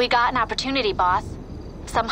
We got an opportunity, boss. Some